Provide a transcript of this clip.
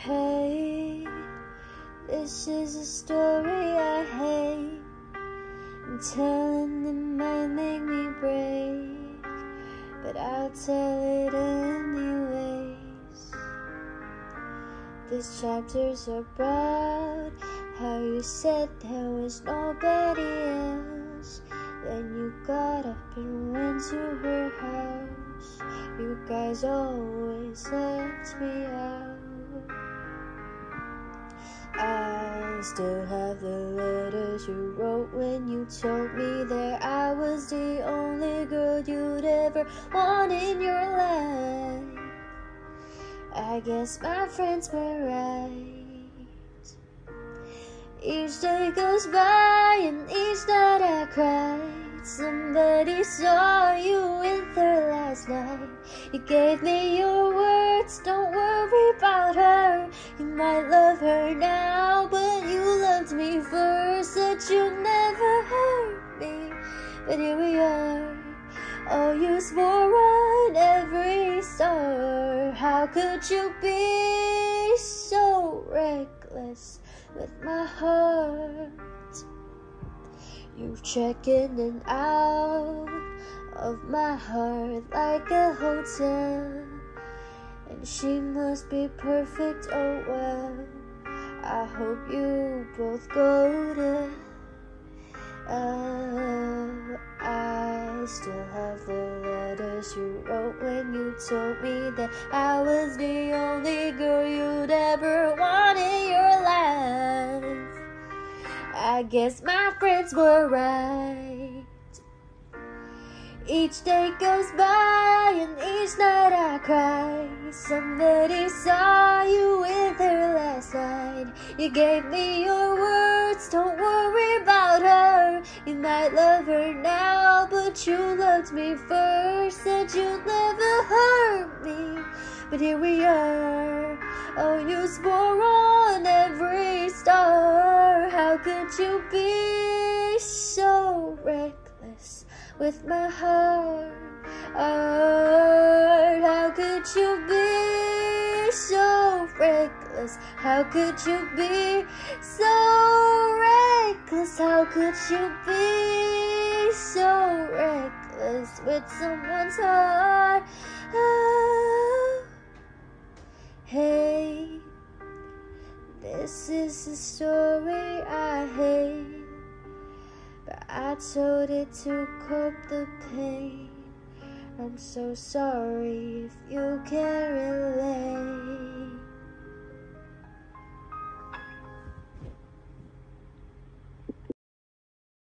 Hey, this is a story I hate. And telling it might make me break, but I'll tell it anyways. This chapter's are about how you said there was nobody else. Then you got up and went to her house. You guys always left me out. Still have the letters you wrote when you told me that I was the only girl you'd ever want in your life. I guess my friends were right. Each day goes by and each night I cried. Somebody saw you with her last night. You gave me your words, don't but here we are. Oh, you swore on every star. How could you be so reckless with my heart? You check in and out of my heart like a hotel. And she must be perfect, oh well. I hope you both go to hell. I still have the letters you wrote when you told me that I was the only girl you'd ever want in your life. I guess my friends were right. Each day goes by and each night I cry. Somebody saw you with her last night. You gave me your about her. You might love her now, but you loved me first. Said you'd never hurt me, but here we are. Oh, you swore on every star. How could you be so reckless with my heart? How could you be reckless? How could you be so reckless? How could you be so reckless with someone's heart? Ah. Hey, this is a story I hate, but I told it to cope the pain. I'm so sorry if you can't relate.